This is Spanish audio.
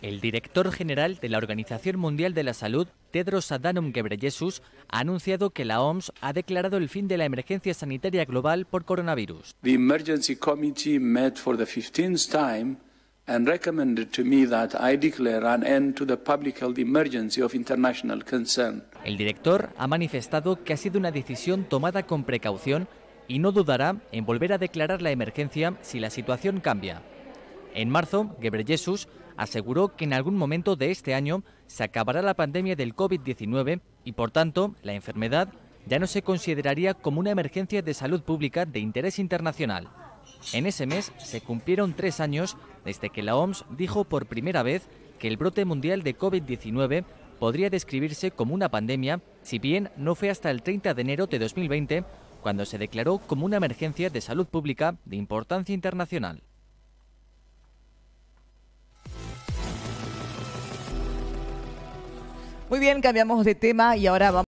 El director general de la Organización Mundial de la Salud, Tedros Adhanom Ghebreyesus, ha anunciado que la OMS ha declarado el fin de la emergencia sanitaria global por coronavirus. The emergency committee met for the 15th time and recommended to me that I declare an end to the public health emergency of international concern. El director ha manifestado que ha sido una decisión tomada con precaución y no dudará en volver a declarar la emergencia si la situación cambia. En marzo, Ghebreyesus aseguró que en algún momento de este año se acabará la pandemia del COVID-19 y, por tanto, la enfermedad ya no se consideraría como una emergencia de salud pública de interés internacional. En ese mes se cumplieron tres años desde que la OMS dijo por primera vez que el brote mundial de COVID-19 podría describirse como una pandemia, si bien no fue hasta el 30 de enero de 2020 cuando se declaró como una emergencia de salud pública de importancia internacional. Muy bien, cambiamos de tema y ahora vamos.